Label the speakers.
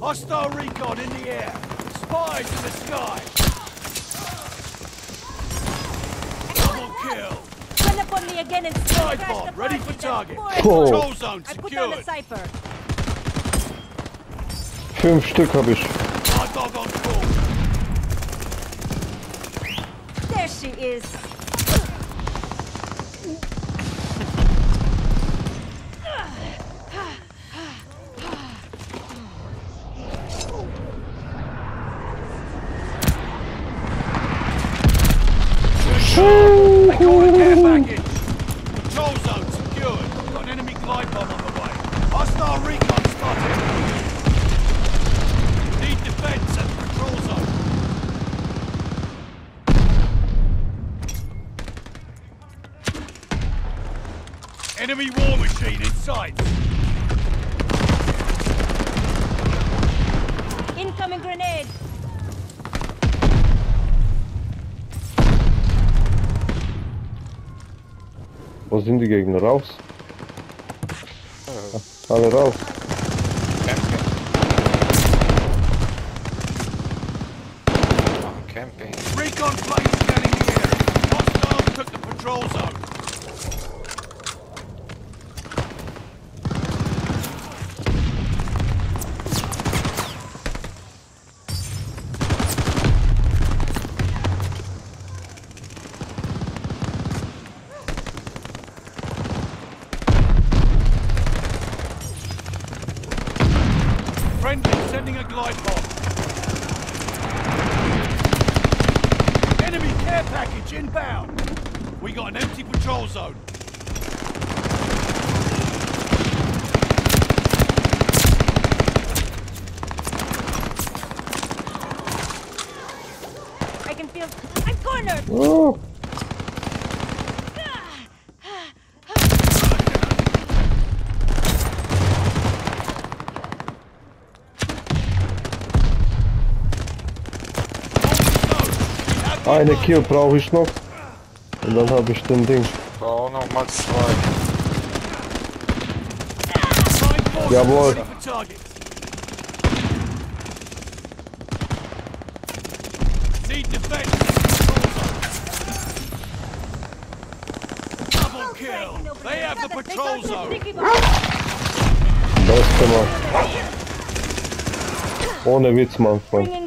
Speaker 1: Hostile recon in the air. Spies in the sky. Double kill.
Speaker 2: Run up on me again and Glide
Speaker 1: bomb, ready for target. Control zone secured.
Speaker 3: Fünf Stück habe ich.
Speaker 2: There she is.
Speaker 1: Enemy war machine in sight.
Speaker 3: Wo sind die Gegner? Raus? Alle raus.
Speaker 4: Camping. Oh, camping.
Speaker 1: Recon plane Friendly sending a glide bomb. Enemy care package inbound. We got an empty patrol zone.
Speaker 2: I can feel. I'm cornered.
Speaker 3: Oh, eine Kill brauche ich noch. Und dann habe ich den Ding.
Speaker 4: Oh, nochmal zwei.
Speaker 3: Jawohl.
Speaker 1: They have the patrol zone.
Speaker 3: Beste Mann. Ohne Witz, mein Freund.